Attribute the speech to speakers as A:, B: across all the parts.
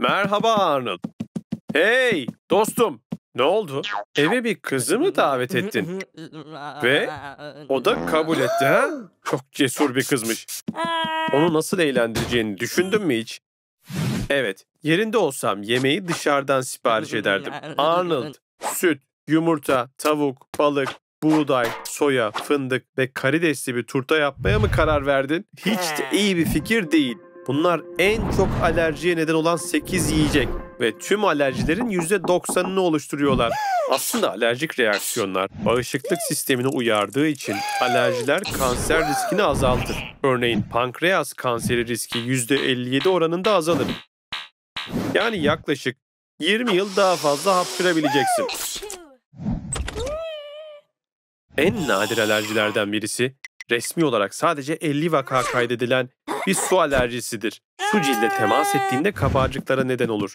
A: Merhaba Arnold. Hey dostum. Ne oldu? Eve bir kızı mı davet ettin? Ve O da kabul etti ha? Çok cesur bir kızmış. Onu nasıl eğlendireceğini düşündün mü hiç? Evet, yerinde olsam yemeği dışarıdan sipariş ederdim. Arnold, süt, yumurta, tavuk, balık, buğday, soya, fındık ve karidesli bir turta yapmaya mı karar verdin? Hiç de iyi bir fikir değil. Bunlar en çok alerjiye neden olan 8 yiyecek ve tüm alerjilerin %90'ını oluşturuyorlar. Aslında alerjik reaksiyonlar bağışıklık sistemini uyardığı için alerjiler kanser riskini azaltır. Örneğin pankreas kanseri riski %57 oranında azalır. Yani yaklaşık 20 yıl daha fazla hapşırabileceksin. En nadir alerjilerden birisi resmi olarak sadece 50 vaka kaydedilen bir su alerjisidir. Su cilde temas ettiğinde kabarcıklara neden olur.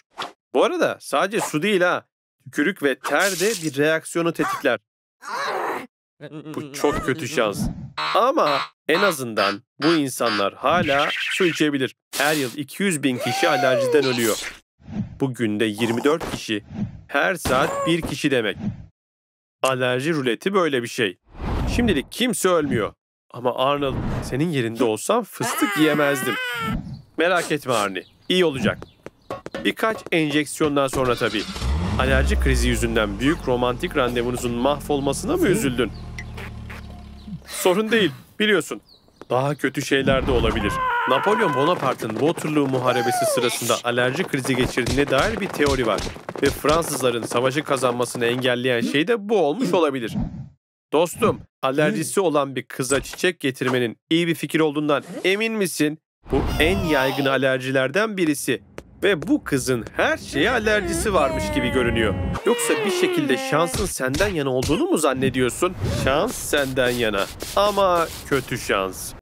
A: Bu arada sadece su değil ha. Tükürük ve ter de bir reaksiyonu tetikler. Bu çok kötü şans. Ama en azından bu insanlar hala su içebilir. Her yıl 200 bin kişi alerjiden ölüyor. Bu günde 24 kişi. Her saat bir kişi demek. Alerji ruleti böyle bir şey. Şimdilik kimse ölmüyor. Ama Arnold senin yerinde olsam fıstık yiyemezdim. Merak etme Arnie. iyi olacak. Birkaç enjeksiyondan sonra tabii. Alerji krizi yüzünden büyük romantik randevunuzun mahvolmasına mı üzüldün? Sorun değil, biliyorsun. Daha kötü şeyler de olabilir. Napolyon Bonaparte'ın Waterloo Muharebesi sırasında alerji krizi geçirdiğine dair bir teori var. Ve Fransızların savaşı kazanmasını engelleyen şey de bu olmuş olabilir. Dostum, alerjisi olan bir kıza çiçek getirmenin iyi bir fikir olduğundan emin misin? Bu en yaygın alerjilerden birisi. Ve bu kızın her şeye alerjisi varmış gibi görünüyor. Yoksa bir şekilde şansın senden yana olduğunu mu zannediyorsun? Şans senden yana. Ama kötü şans.